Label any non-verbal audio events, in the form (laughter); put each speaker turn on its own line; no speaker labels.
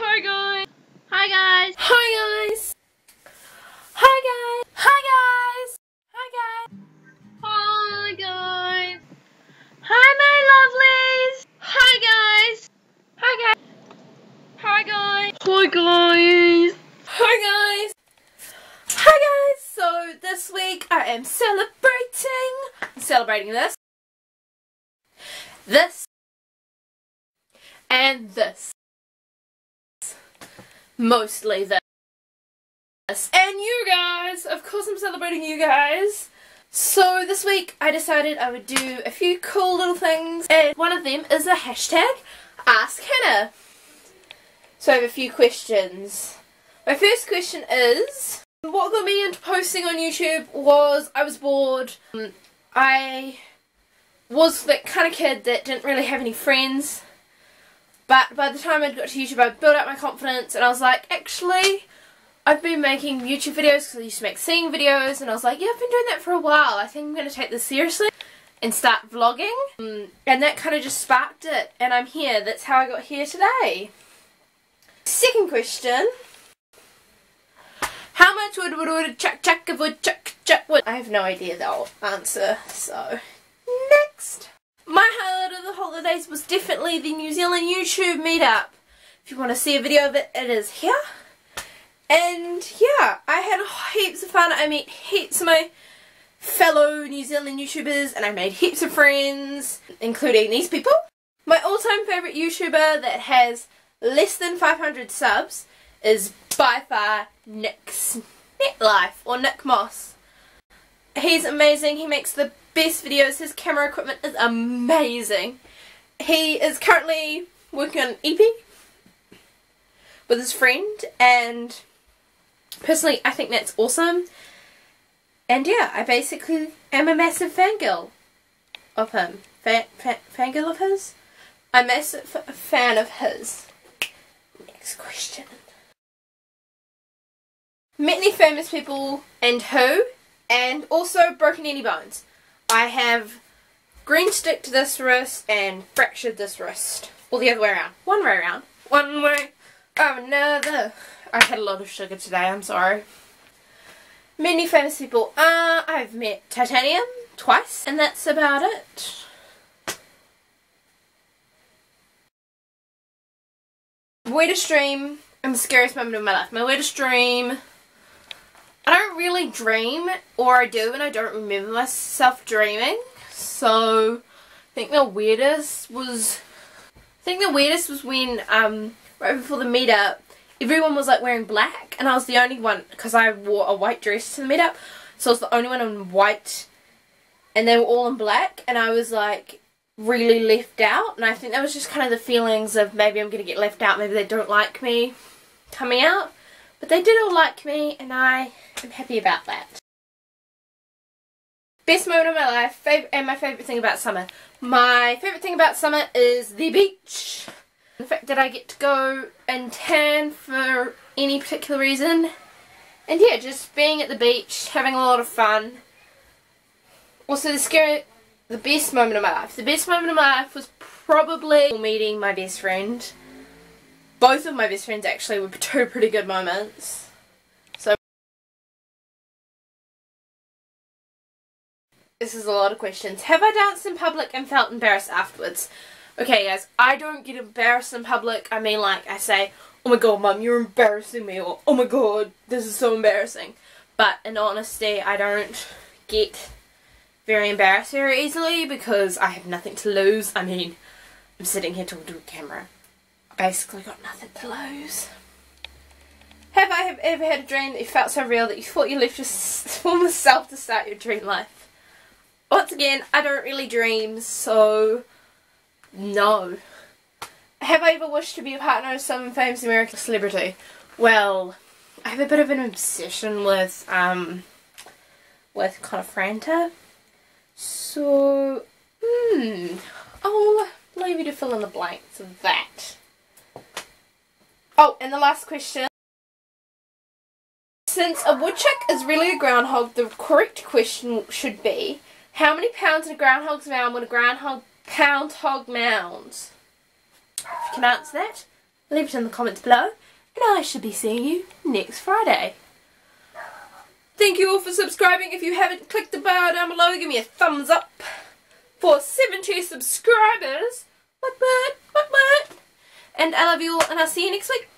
Hi guys. Hi guys.
Hi guys. Hi guys. Hi guys. Hi guys.
Hi guys. Hi my lovelies. Hi guys. Hi guys. Hi guys. Hi guys.
Hi guys. Hi guys. So this week I am celebrating. Celebrating this. This. And this. Mostly this. And you guys. Of course I'm celebrating you guys. So this week I decided I would do a few cool little things and one of them is a hashtag Ask Hannah. So I have a few questions. My first question is, what got me into posting on YouTube was I was bored. Um, I was that kind of kid that didn't really have any friends. But by the time I got to YouTube I built up my confidence and I was like, actually, I've been making YouTube videos because I used to make singing videos and I was like, yeah, I've been doing that for a while. I think I'm going to take this seriously and start vlogging. Um, and that kind of just sparked it and I'm here. That's how I got here today. Second question. How much wood would would chuck chuck of wood chuck chuck wood? I have no idea the answer, so holidays was definitely the New Zealand YouTube meetup. If you want to see a video of it, it is here. And yeah, I had heaps of fun. I met heaps of my fellow New Zealand YouTubers and I made heaps of friends, including these people. My all-time favourite YouTuber that has less than 500 subs is by far Nick's Life or Nick Moss. He's amazing. He makes the best videos. His camera equipment is amazing. He is currently working on an EP with his friend and personally I think that's awesome. And yeah, I basically am a massive fangirl of him. Fan, fan, fangirl of his? I'm a massive fan of his. Next question. Met any famous people and who? And also broken any bones. I have green sticked this wrist and fractured this wrist. Or the other way around. One way around. One way of another. I had a lot of sugar today, I'm sorry. Many famous people. Uh, I've met Titanium twice, and that's about it. Weirdest dream and the scariest moment of my life. My weirdest dream. I don't really dream, or I do, and I don't remember myself dreaming. So, I think the weirdest was. I think the weirdest was when, um, right before the meetup, everyone was like wearing black, and I was the only one because I wore a white dress to the meetup, so I was the only one in white, and they were all in black, and I was like really left out, and I think that was just kind of the feelings of maybe I'm gonna get left out, maybe they don't like me coming out, but they did all like me, and I am happy about that. Best moment of my life, and my favourite thing about summer. My favourite thing about summer is the beach. The fact that I get to go and tan for any particular reason. And yeah, just being at the beach, having a lot of fun. Also the scary, the best moment of my life. The best moment of my life was probably meeting my best friend. Both of my best friends actually were (laughs) two pretty good moments. This is a lot of questions. Have I danced in public and felt embarrassed afterwards? Okay guys, I don't get embarrassed in public. I mean like I say, oh my god mum, you're embarrassing me or oh my god, this is so embarrassing. But in honesty, I don't get very embarrassed very easily because I have nothing to lose. I mean, I'm sitting here talking to a camera. I basically got nothing to lose. Have I ever had a dream that you felt so real that you thought you left your (laughs) former self to start your dream life? Once again, I don't really dream, so no. Have I ever wished to be a partner of some famous American celebrity? Well, I have a bit of an obsession with, um, with Connor Franta. So, hmm, I'll leave you to fill in the blanks of that. Oh, and the last question. Since a woodchuck is really a groundhog, the correct question should be, how many pounds in a groundhog's mound would a groundhog pound hog mound? If you can answer that, leave it in the comments below. And I should be seeing you next Friday. Thank you all for subscribing. If you haven't, click the bar down below. Give me a thumbs up. For 70 subscribers. What, what, what, what? And I love you all, and I'll see you next week.